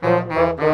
Mm-hmm.